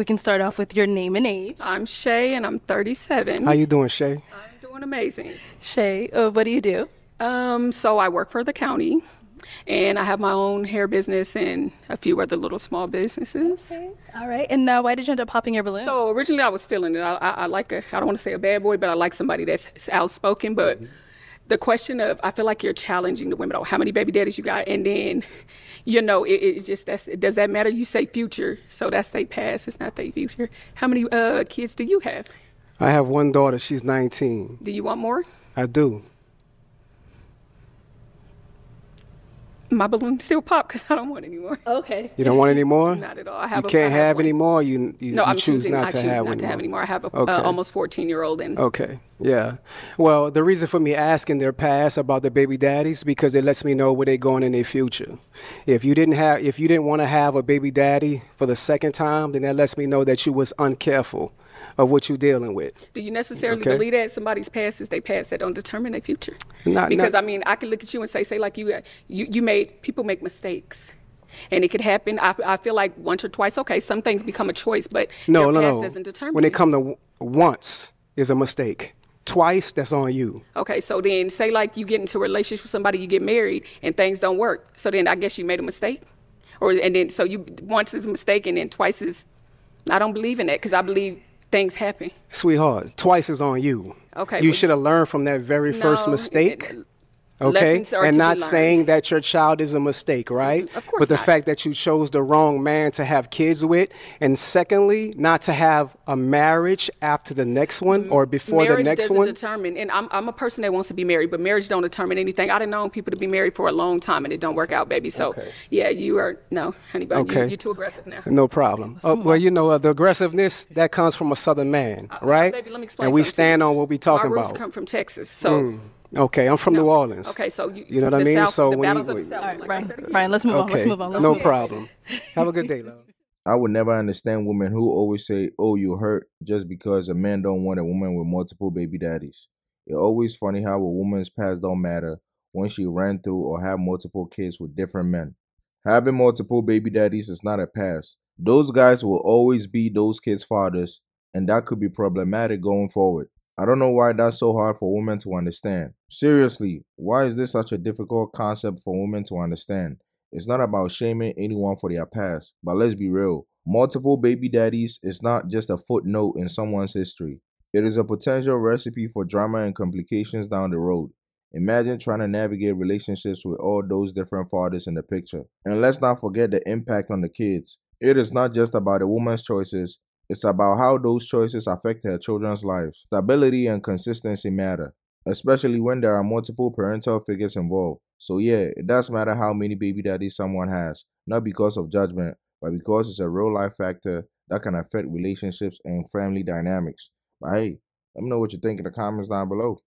we can start off with your name and age. I'm Shay and I'm 37. How you doing, Shay? I'm doing amazing. Shay, uh, what do you do? Um, so I work for the county and I have my own hair business and a few other little small businesses. Okay. All right. And now, why did you end up popping your balloon? So originally I was feeling it. I, I, I like a, I don't want to say a bad boy, but I like somebody that's outspoken. But the question of, I feel like you're challenging the women. Oh, how many baby daddies you got? And then, you know, it, it just that's does that matter? You say future, so that's their past. It's not their future. How many uh, kids do you have? I have one daughter. She's 19. Do you want more? I do. My balloon still pop because I don't want any more. okay. You don't want any more? Not at all. I have. You a, can't I have, have any more. You you, No, you I'm choose choosing. not I to choose have not any to have any more. I have a Okay. uh, almost 14 year old, and Okay, yeah. Well, the reason for me asking their past about the baby daddies because it lets me know where they're going in their future. If you didn't have, if you didn't want to have a baby daddy for the second time, then that lets me know that you was uncareful of what you're dealing with. do you necessarily Okay. believe that somebody's past is their past that don't determine their future? Not- because not- I mean, I can look at you and say, say like you, you, you made people make mistakes. And it could happen. I, I feel like once or twice, okay, some things become a choice, but No, your no, past no. doesn't determine. When it you. come to w- once is a mistake. Twice, that's on you. Okay, so then say like you get into a relationship with somebody, you get married, and things don't work. So then I guess you made a mistake, or and then so you once is a mistake, and then twice is. I don't believe in that because I believe things happen. Sweetheart, twice is on you. Okay, You well- should have learned from that very first No, mistake. it- Okay, are and not saying that your child is a mistake, right? Of course But the not. fact that you chose the wrong man to have kids with, and secondly, not to have a marriage after the next one or before marriage the next doesn't one. determine, and I'm, I'm a person that wants to be married, but marriage don't determine anything. I done known people to be married for a long time and it don't work out, baby. So Okay. yeah, you are no, honey, bun, Okay. you, you're too aggressive now. No problem. Uh, well, you know, uh, the aggressiveness that comes from a southern man, right? Uh, Baby, let me explain and we stand on what we talking My roots about. come from Texas, so okay, I'm from New Orleans. okay, so you, You know what I mean? South, So the when you- battles of the South, All right, like I Brian. said again. Brian, let's move on. Let's move on. Let's no move on. problem. Have a good day, love. I would never understand women who always say, "Oh, you hurt," just because a man don't want a woman with multiple baby daddies. It's always funny how a woman's past don't matter when she ran through or had multiple kids with different men. Having multiple baby daddies is not a past. Those guys will always be those kids' fathers, and that could be problematic going forward. I don't know why that's so hard for women to understand. Seriously, why is this such a difficult concept for women to understand? It's not about shaming anyone for their past, but let's be real. Multiple baby daddies is not just a footnote in someone's history. It is a potential recipe for drama and complications down the road. Imagine trying to navigate relationships with all those different fathers in the picture. And let's not forget the impact on the kids. It is not just about a woman's choices, it's about how those choices affect her children's lives. Stability and consistency matter, especially when there are multiple parental figures involved. So, yeah, it does matter how many baby daddies someone has, not because of judgment, but because it's a real life factor that can affect relationships and family dynamics. But hey, let me know what you think in the comments down below.